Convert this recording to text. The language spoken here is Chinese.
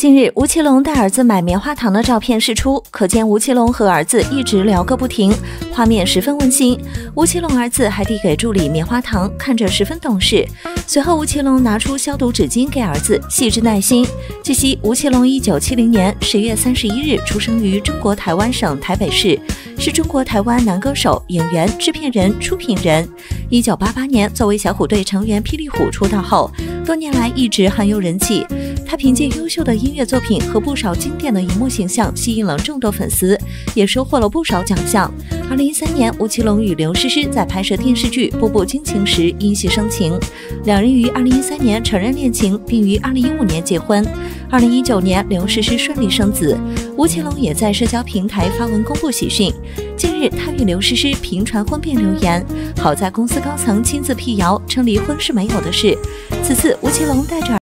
近日，吴奇隆带儿子买棉花糖的照片释出，可见吴奇隆和儿子一直聊个不停，画面十分温馨。吴奇隆儿子还递给助理棉花糖，看着十分懂事。随后，吴奇隆拿出消毒纸巾给儿子，细致耐心。据悉，吴奇隆一九七零年十月三十一日出生于中国台湾省台北市，是中国台湾男歌手、演员、制片人、出品人。一九八八年，作为小虎队成员霹雳虎出道后，多年来一直很有人气。他凭借优秀的音乐作品和不少经典的荧幕形象，吸引了众多粉丝，也收获了不少奖项。二零一三年，吴奇隆与刘诗诗在拍摄电视剧《步步惊情》时因戏生情，两人于二零一三年承认恋情，并于二零一五年结婚。二零一九年，刘诗诗顺利生子，吴奇隆也在社交平台发文公布喜讯。近日，他与刘诗诗频传婚变留言，好在公司高层亲自辟谣，称离婚是没有的事。此次，吴奇隆带着。